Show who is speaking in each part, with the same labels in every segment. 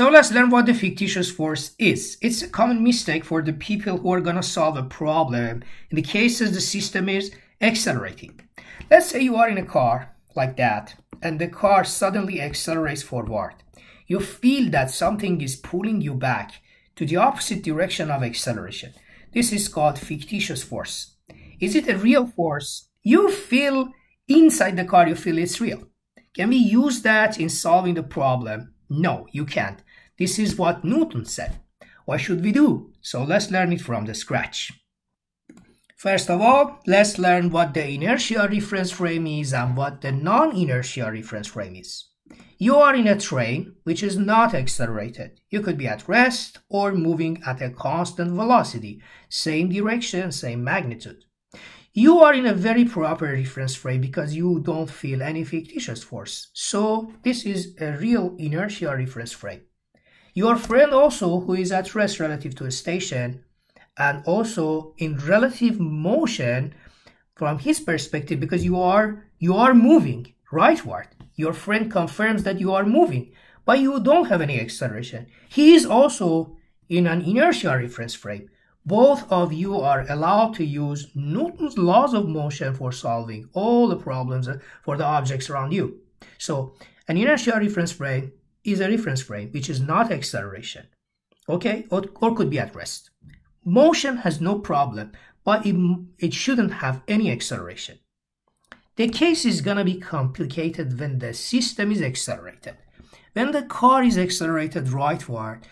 Speaker 1: So let's learn what the fictitious force is. It's a common mistake for the people who are going to solve a problem in the cases the system is accelerating. Let's say you are in a car like that and the car suddenly accelerates forward. You feel that something is pulling you back to the opposite direction of acceleration. This is called fictitious force. Is it a real force? You feel inside the car, you feel it's real. Can we use that in solving the problem? No, you can't. This is what Newton said. What should we do? So let's learn it from the scratch. First of all, let's learn what the inertia reference frame is and what the non-inertia reference frame is. You are in a train which is not accelerated. You could be at rest or moving at a constant velocity, same direction, same magnitude. You are in a very proper reference frame because you don't feel any fictitious force. So this is a real inertia reference frame. Your friend also who is at rest relative to a station and also in relative motion from his perspective because you are you are moving rightward. Your friend confirms that you are moving, but you don't have any acceleration. He is also in an inertia reference frame both of you are allowed to use Newton's laws of motion for solving all the problems uh, for the objects around you. So an inertia reference frame is a reference frame which is not acceleration, okay, or, or could be at rest. Motion has no problem, but it, it shouldn't have any acceleration. The case is gonna be complicated when the system is accelerated. When the car is accelerated rightward,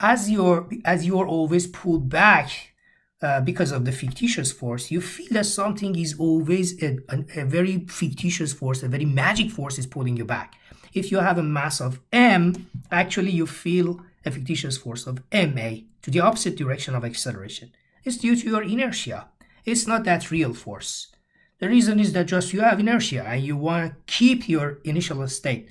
Speaker 1: as you're as you're always pulled back uh, because of the fictitious force, you feel that something is always a, a, a, very fictitious force, a very magic force is pulling you back. If you have a mass of m, actually you feel a fictitious force of ma to the opposite direction of acceleration. It's due to your inertia. It's not that real force. The reason is that just you have inertia and you want to keep your initial state.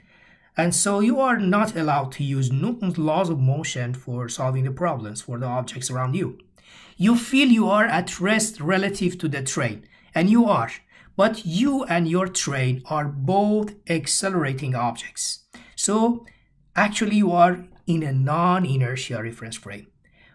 Speaker 1: And so you are not allowed to use Newton's laws of motion for solving the problems for the objects around you. You feel you are at rest relative to the train, and you are, but you and your train are both accelerating objects. So actually you are in a non-inertia reference frame.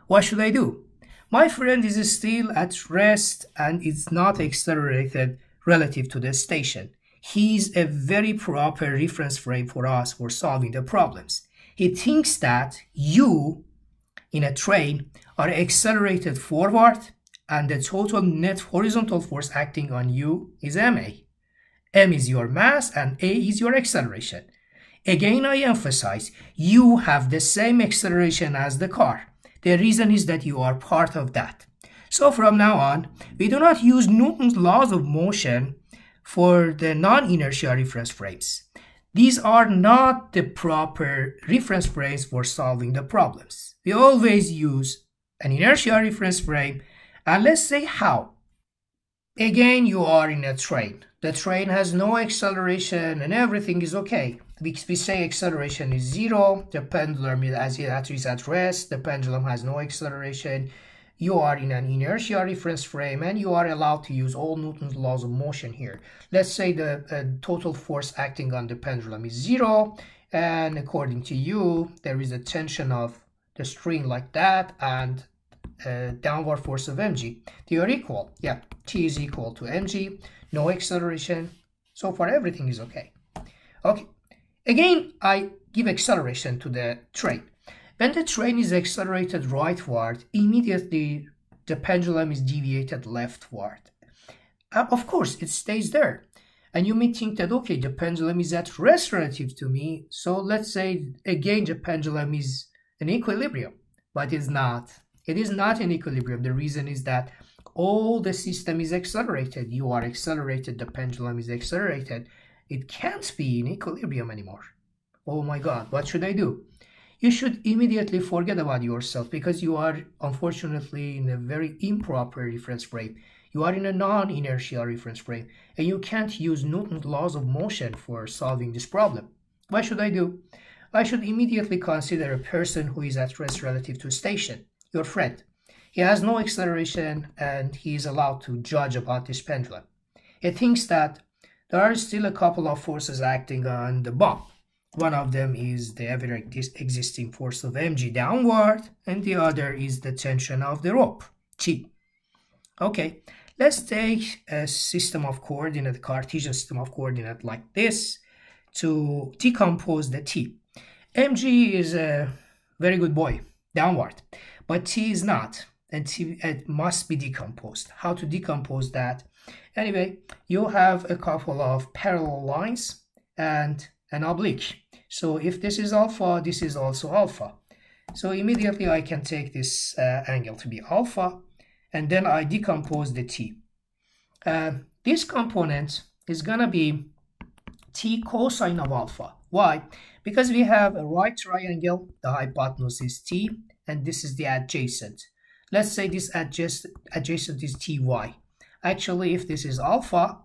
Speaker 1: What should I do? My friend is still at rest and is not accelerated relative to the station. He's a very proper reference frame for us for solving the problems. He thinks that you in a train are accelerated forward and the total net horizontal force acting on you is ma. m is your mass and a is your acceleration. Again, I emphasize, you have the same acceleration as the car. The reason is that you are part of that. So from now on, we do not use Newton's laws of motion for the non-inertia reference frames. These are not the proper reference frames for solving the problems. We always use an inertia reference frame and let's say how. Again, you are in a train. The train has no acceleration and everything is okay. We, we say acceleration is zero, the pendulum is, as it is at rest, the pendulum has no acceleration, you are in an inertia reference frame and you are allowed to use all Newton's laws of motion here. Let's say the uh, total force acting on the pendulum is zero and according to you there is a tension of the string like that and a downward force of mg. They are equal. Yeah, t is equal to mg, no acceleration. So far everything is okay. Okay, again I give acceleration to the train. When the train is accelerated rightward, immediately the pendulum is deviated leftward. Uh, of course, it stays there. And you may think that, okay, the pendulum is at rest relative to me. So let's say, again, the pendulum is in equilibrium. But it's not. It is not in equilibrium. The reason is that all the system is accelerated. You are accelerated. The pendulum is accelerated. It can't be in equilibrium anymore. Oh my God, what should I do? you should immediately forget about yourself because you are unfortunately in a very improper reference frame. You are in a non-inertial reference frame and you can't use Newton's laws of motion for solving this problem. What should I do? I should immediately consider a person who is at rest relative to a station, your friend. He has no acceleration and he is allowed to judge about this pendulum. He thinks that there are still a couple of forces acting on the bob One of them is the ever existing force of mg downward, and the other is the tension of the rope, T. Okay, let's take a system of coordinate, Cartesian system of coordinate like this to decompose the T. mg is a very good boy, downward, but T is not, and T it must be decomposed. How to decompose that? Anyway, you have a couple of parallel lines and an oblique. So if this is alpha, this is also alpha. So immediately I can take this uh, angle to be alpha, and then I decompose the t. Uh, this component is gonna be t cosine of alpha. Why? Because we have a right triangle, the hypotenuse is t, and this is the adjacent. Let's say this adjacent, adjacent is ty. Actually, if this is alpha,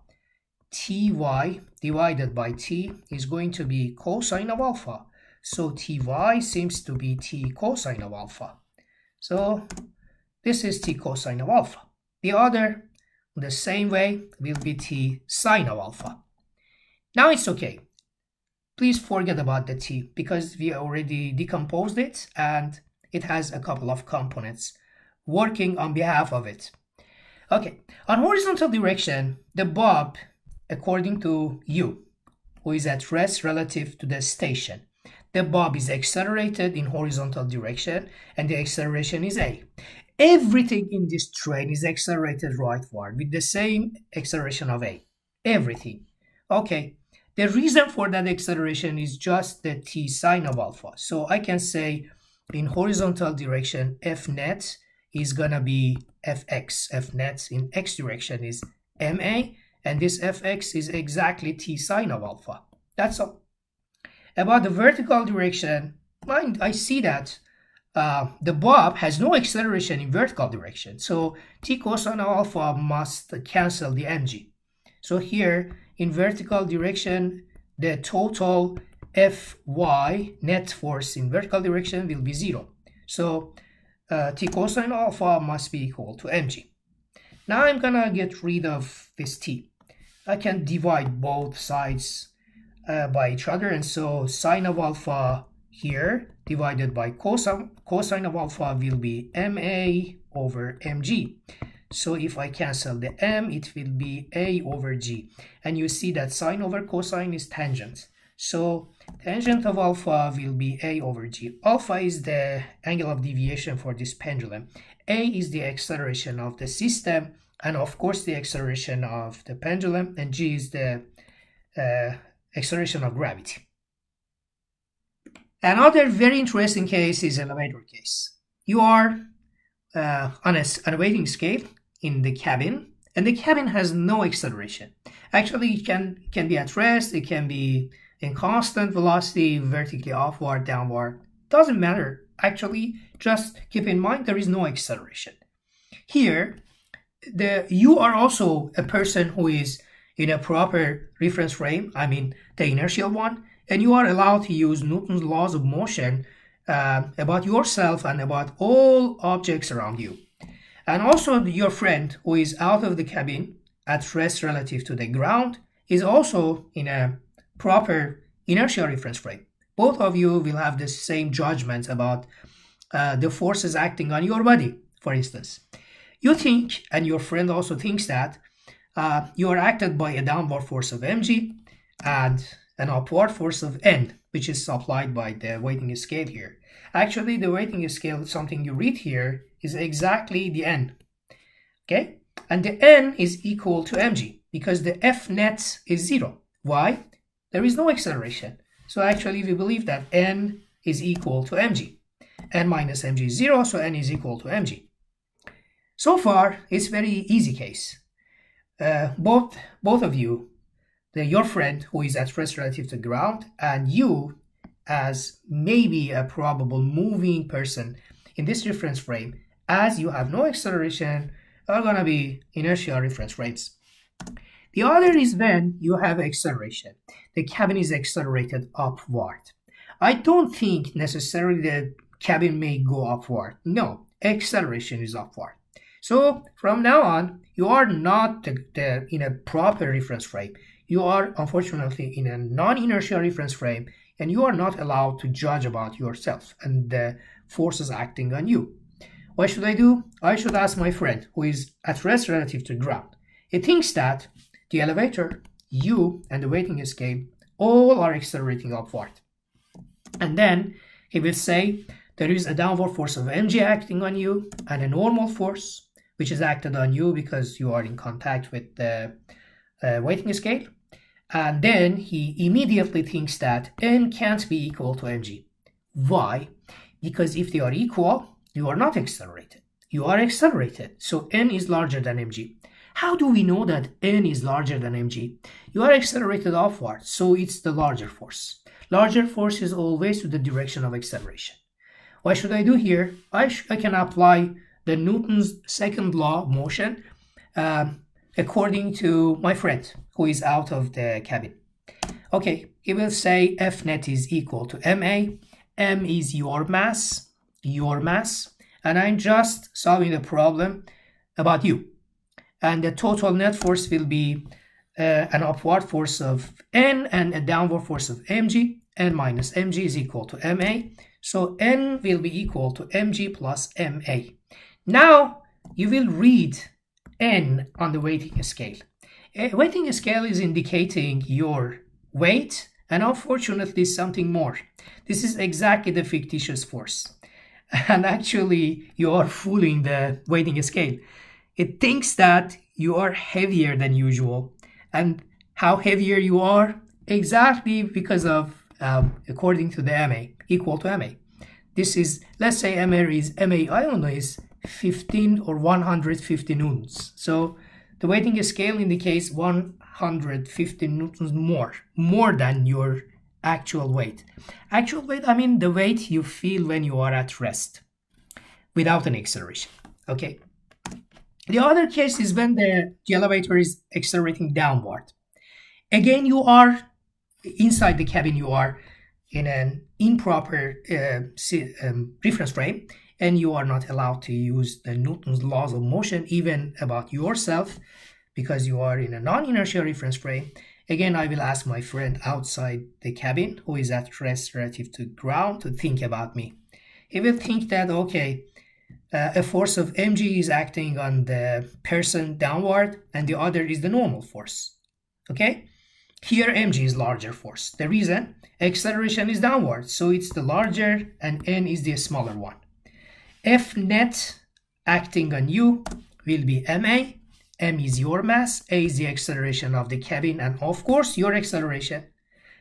Speaker 1: ty divided by t is going to be cosine of alpha. So ty seems to be t cosine of alpha. So this is t cosine of alpha. The other, the same way, will be t sine of alpha. Now it's okay. Please forget about the t because we already decomposed it and it has a couple of components working on behalf of it. Okay, on horizontal direction, the bob, according to u, who is at rest relative to the station, the bob is accelerated in horizontal direction and the acceleration is a. Everything in this train is accelerated rightward with the same acceleration of a. Everything. Okay, the reason for that acceleration is just the t sine of alpha. So I can say in horizontal direction, f net is gonna be fx, f net in x direction is ma, and this fx is exactly t sine of alpha. That's all. About the vertical direction, mind, I see that uh, the bob has no acceleration in vertical direction, so t cosine of alpha must cancel the mg. So here, in vertical direction, the total Fy net force in vertical direction will be zero. So uh, t cosine alpha must be equal to mg. Now I'm gonna get rid of this t. I can divide both sides uh, by each other and so sine of alpha here divided by cosine, cosine of alpha will be ma over mg. So if I cancel the m, it will be a over g. And you see that sine over cosine is tangent. So tangent of alpha will be a over g. Alpha is the angle of deviation for this pendulum. A is the acceleration of the system, and of course the acceleration of the pendulum, and g is the uh, acceleration of gravity. Another very interesting case is elevator case. You are uh, on, a, on a weighting scale in the cabin, and the cabin has no acceleration. Actually, it can, can be at rest, it can be in constant velocity, vertically upward, downward, doesn't matter. Actually, just keep in mind there is no acceleration. Here, the you are also a person who is in a proper reference frame, I mean the inertial one, and you are allowed to use Newton's laws of motion uh, about yourself and about all objects around you. And also your friend who is out of the cabin at rest relative to the ground is also in a proper inertial reference frame. Both of you will have the same judgment about uh, the forces acting on your body, for instance. You think, and your friend also thinks that, uh, you are acted by a downward force of mg and an upward force of n, which is applied by the weighting scale here. Actually, the weighting scale, something you read here, is exactly the n. Okay? And the n is equal to mg because the f net is zero. Why? There is no acceleration. So actually we believe that n is equal to mg. n minus mg is 0, so n is equal to mg. So far, it's very easy case. Uh, both, both of you, the, your friend who is at rest relative to ground, and you as maybe a probable moving person in this reference frame, as you have no acceleration, are going to be inertial reference frames. The other is when you have acceleration. The cabin is accelerated upward. I don't think necessarily the cabin may go upward. No, acceleration is upward. So from now on, you are not the, the, in a proper reference frame. You are unfortunately in a non-inertial reference frame and you are not allowed to judge about yourself and the forces acting on you. What should I do? I should ask my friend who is at rest relative to ground. He thinks that the elevator, you, and the weighting scale all are accelerating upward. And then he will say there is a downward force of mg acting on you and a normal force which is acted on you because you are in contact with the uh, weighting scale. And then he immediately thinks that n can't be equal to mg. Why? Because if they are equal, you are not accelerated. You are accelerated, so n is larger than mg. How do we know that n is larger than mg? You are accelerated upward, so it's the larger force. Larger force is always to the direction of acceleration. What should I do here? I, I can apply the Newton's second law of motion uh, according to my friend who is out of the cabin. Okay, he will say F net is equal to ma. m is your mass, your mass, and I'm just solving the problem about you. And the total net force will be uh, an upward force of n and a downward force of mg. n minus mg is equal to ma. So n will be equal to mg plus ma. Now you will read n on the weighting scale. A weighting scale is indicating your weight and unfortunately something more. This is exactly the fictitious force. And actually you are fooling the weighting scale. It thinks that you are heavier than usual and how heavier you are exactly because of um, according to the MA equal to MA. This is let's say MA is MA I don't know is 15 or 150 newtons. So the weighting scale indicates 150 newtons more, more than your actual weight. Actual weight, I mean the weight you feel when you are at rest without an acceleration. Okay. The other case is when the, the elevator is accelerating downward. Again, you are inside the cabin, you are in an improper uh, um, reference frame, and you are not allowed to use the Newton's laws of motion even about yourself because you are in a non-inertial reference frame. Again, I will ask my friend outside the cabin who is at rest relative to ground to think about me. He will think that, okay, uh, a force of mg is acting on the person downward and the other is the normal force okay? Here mg is larger force. The reason? Acceleration is downward so it's the larger and n is the smaller one. F net acting on you will be ma m is your mass a is the acceleration of the cabin and of course your acceleration.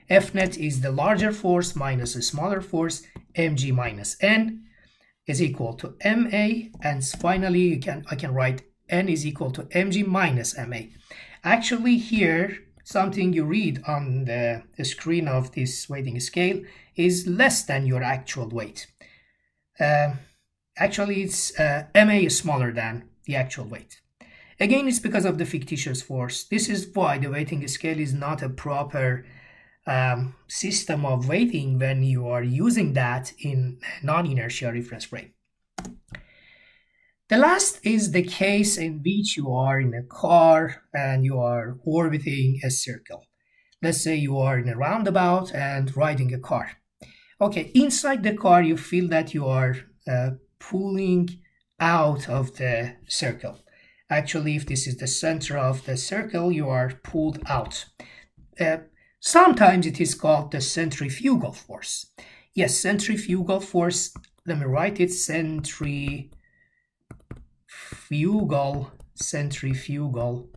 Speaker 1: F net is the larger force minus a smaller force mg minus n is equal to MA and finally you can I can write N is equal to mg minus MA. Actually here something you read on the, the screen of this weighting scale is less than your actual weight. Uh, actually it's uh, MA is smaller than the actual weight. Again, it's because of the fictitious force. This is why the weighting scale is not a proper um, system of weighting when you are using that in non-inertial reference frame. The last is the case in which you are in a car and you are orbiting a circle. Let's say you are in a roundabout and riding a car. Okay, inside the car, you feel that you are uh, pulling out of the circle. Actually, if this is the center of the circle, you are pulled out. Uh, Sometimes it is called the centrifugal force. Yes, centrifugal force, let me write it, centrifugal, centrifugal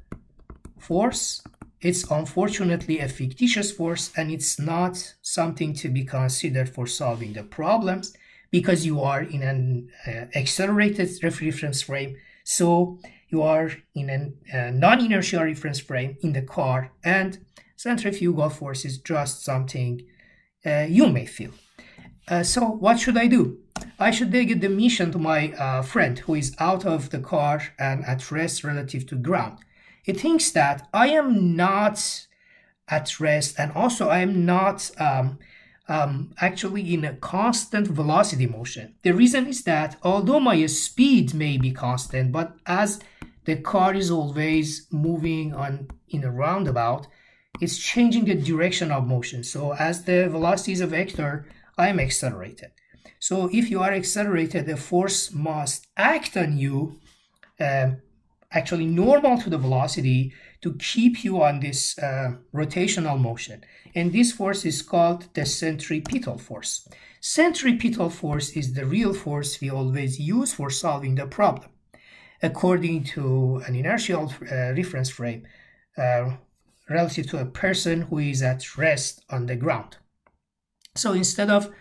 Speaker 1: force. It's unfortunately a fictitious force and it's not something to be considered for solving the problems because you are in an uh, accelerated reference frame. So you are in a uh, non-inertial reference frame in the car and centrifugal force is just something uh, you may feel. Uh, so what should I do? I should take a mission to my uh, friend who is out of the car and at rest relative to ground. He thinks that I am not at rest and also I am not um, um, actually in a constant velocity motion. The reason is that although my speed may be constant, but as the car is always moving on in a roundabout, it's changing the direction of motion. So as the velocity is a vector, I am accelerated. So if you are accelerated, the force must act on you, uh, actually normal to the velocity, to keep you on this uh, rotational motion. And this force is called the centripetal force. Centripetal force is the real force we always use for solving the problem. According to an inertial uh, reference frame, uh, relative to a person who is at rest on the ground. So instead of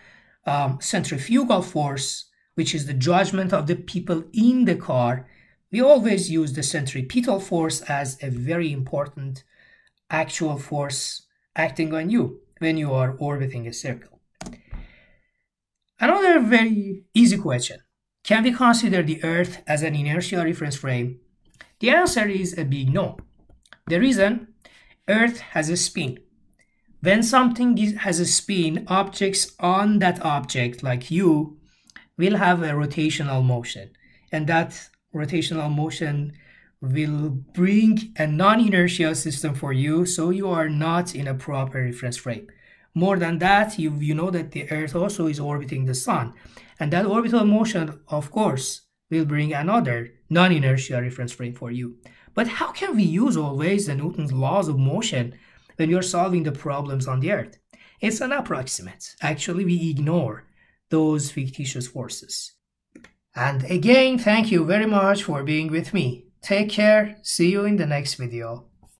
Speaker 1: um, centrifugal force, which is the judgment of the people in the car, we always use the centripetal force as a very important actual force acting on you when you are orbiting a circle. Another very easy question. Can we consider the Earth as an inertial reference frame? The answer is a big no. The reason Earth has a spin. When something has a spin, objects on that object, like you, will have a rotational motion. And that rotational motion will bring a non-inertial system for you, so you are not in a proper reference frame. More than that, you, you know that the Earth also is orbiting the Sun. And that orbital motion, of course, will bring another non-inertial reference frame for you. But how can we use always the Newton's laws of motion when you're solving the problems on the Earth? It's an approximate. Actually, we ignore those fictitious forces. And again, thank you very much for being with me. Take care. See you in the next video.